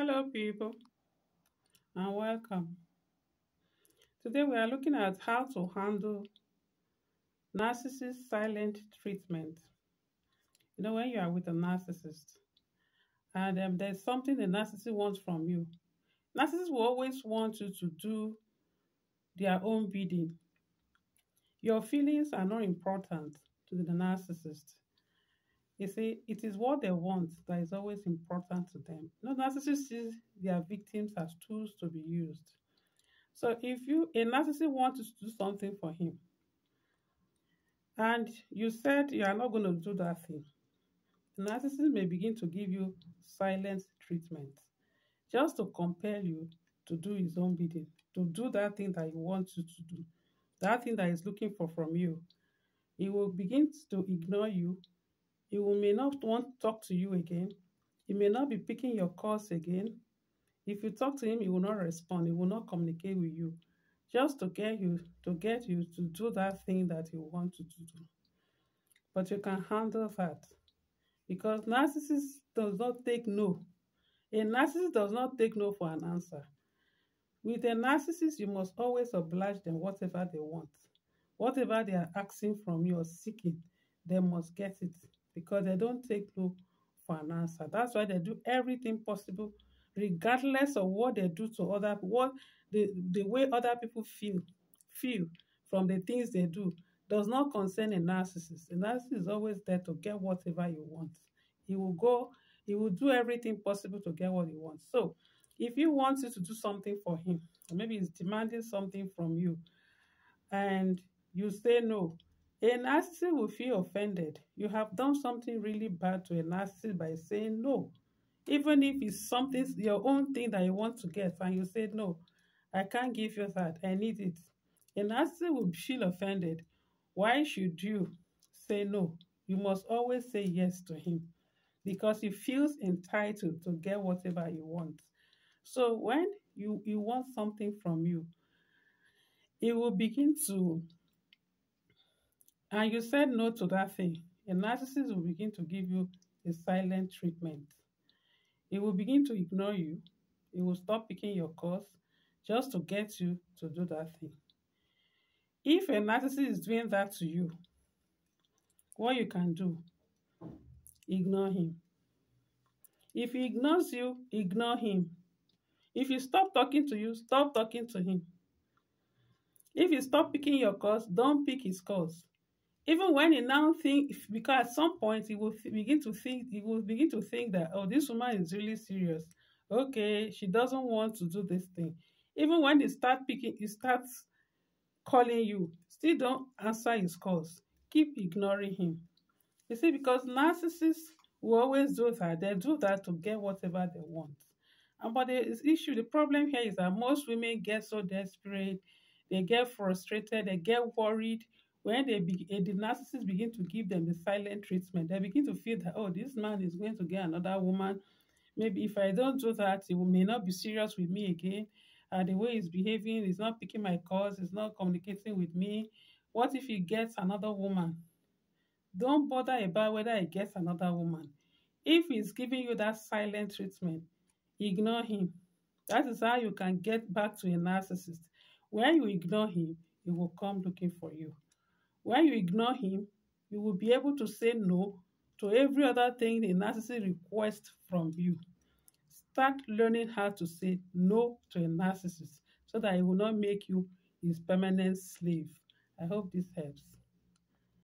Hello, people, and welcome. Today, we are looking at how to handle narcissist silent treatment. You know, when you are with a narcissist, and um, there's something the narcissist wants from you, narcissists will always want you to do their own bidding. Your feelings are not important to the narcissist. You see, it is what they want that is always important to them. No narcissist sees their victims as tools to be used. So if you a narcissist wants to do something for him, and you said you are not going to do that thing, the narcissist may begin to give you silent treatment just to compel you to do his own bidding, to do that thing that he wants you to do, that thing that he's looking for from you. He will begin to ignore you he may not want to talk to you again. He may not be picking your calls again. If you talk to him, he will not respond. He will not communicate with you. Just to get you to get you to do that thing that you want to do. But you can handle that. Because narcissist does not take no. A narcissist does not take no for an answer. With a narcissist, you must always oblige them whatever they want. Whatever they are asking from you or seeking, they must get it because they don't take no for an answer. That's why they do everything possible, regardless of what they do to other what the, the way other people feel feel from the things they do does not concern a narcissist. A narcissist is always there to get whatever you want. He will go, he will do everything possible to get what he wants. So if you want you to do something for him, maybe he's demanding something from you, and you say no, a narcissist will feel offended. You have done something really bad to a narcissist by saying no. Even if it's something, your own thing that you want to get, and you say, no, I can't give you that. I need it. A narcissist will feel offended. Why should you say no? You must always say yes to him because he feels entitled to get whatever he wants. So when you, you want something from you, he will begin to and you said no to that thing, a narcissist will begin to give you a silent treatment. It will begin to ignore you. It will stop picking your calls just to get you to do that thing. If a narcissist is doing that to you, what you can do, ignore him. If he ignores you, ignore him. If he stop talking to you, stop talking to him. If he stop picking your calls, don't pick his calls even when he now think because at some point he will begin to think he will begin to think that oh this woman is really serious. Okay she doesn't want to do this thing. Even when he start picking he starts calling you still don't answer his calls. Keep ignoring him. You see because narcissists will always do that. They do that to get whatever they want. And but the issue the problem here is that most women get so desperate. They get frustrated. They get worried when they be, the narcissist begin to give them the silent treatment, they begin to feel that, oh, this man is going to get another woman. Maybe if I don't do that, he may not be serious with me again. Uh, the way he's behaving, he's not picking my calls, he's not communicating with me. What if he gets another woman? Don't bother about whether he gets another woman. If he's giving you that silent treatment, ignore him. That is how you can get back to a narcissist. When you ignore him, he will come looking for you. When you ignore him, you will be able to say no to every other thing the narcissist requests from you. Start learning how to say no to a narcissist so that he will not make you his permanent slave. I hope this helps.